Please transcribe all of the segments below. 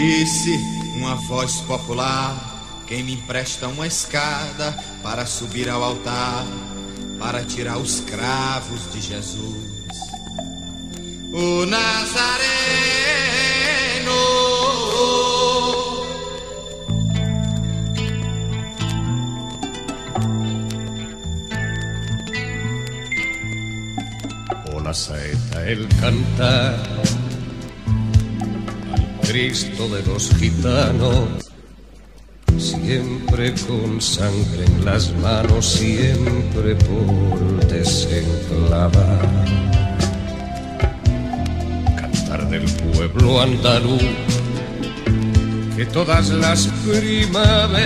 Disse uma voz popular: Quem me empresta uma escada para subir ao altar, para tirar os cravos de Jesus? O Nazareno. Saeta el cantar Cristo de los gitanos, siempre con sangre en las manos, siempre por desenclavar. Cantar del pueblo andaluz, que todas las primaveras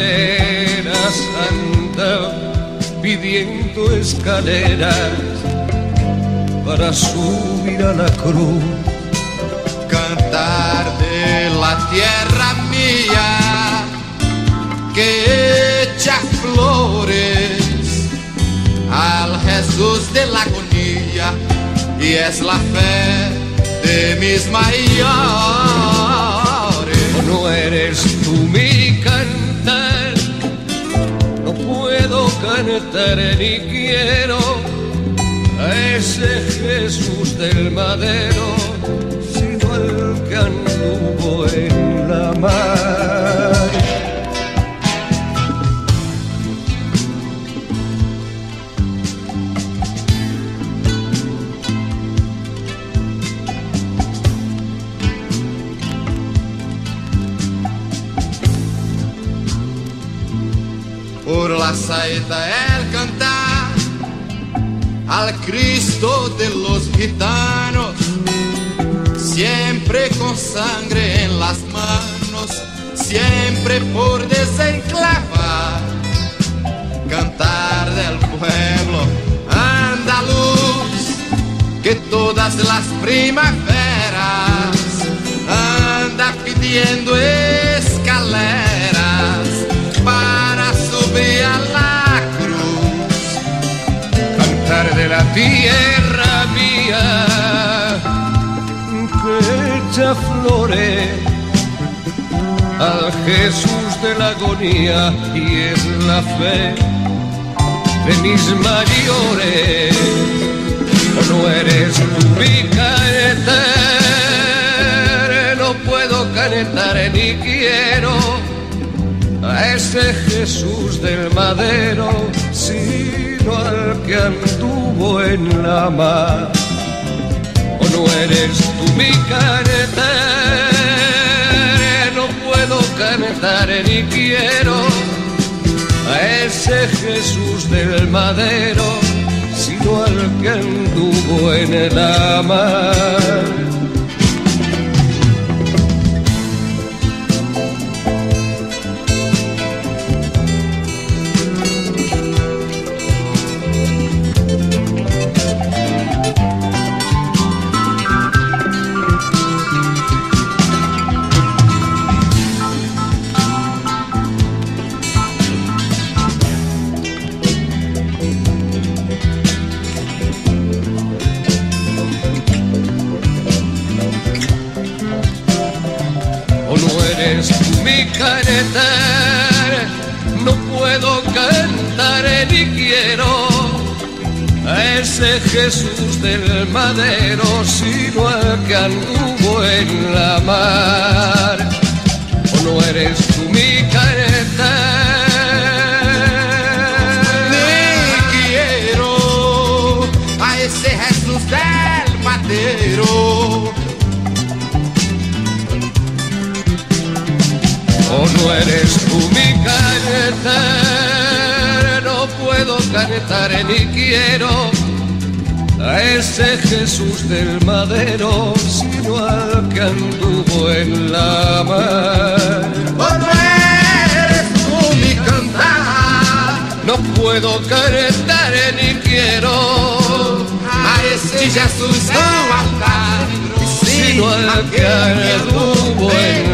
anda pidiendo escaleras para subir a la cruz. De la agonía y es la fe de mis mayores. No eres tú mi cantar, no puedo cantar ni quiero a ese Jesús del madero, Por la saeta el cantar al Cristo de los gitanos, siempre con sangre en las manos, siempre por desenclavar, cantar del pueblo andaluz, que todas las primaveras anda pidiendo escaleras subir a la cruz. cantar de la tierra mía que echa flores al Jesús de la agonía y es la fe de mis mayores. A ese Jesús del madero, sino al que anduvo en la mar. O no eres tú mi canetar, no puedo canetar ni quiero a ese Jesús del madero, sino al que anduvo en la mar. Mi canetar, no puedo cantar ni quiero a ese Jesús del madero, sino al que anduvo en la mar. O no eres tú mi canetar. Ni quiero a ese Jesús del madero. O no eres tú mi canetar, no puedo canetar ni quiero a ese Jesús del madero, sino al que anduvo en la mar. O no eres tú mi cantar No puedo canetar ni quiero a ese Jesús del altar, sino al que anduvo en la mar.